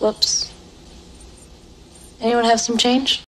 Whoops. Anyone have some change?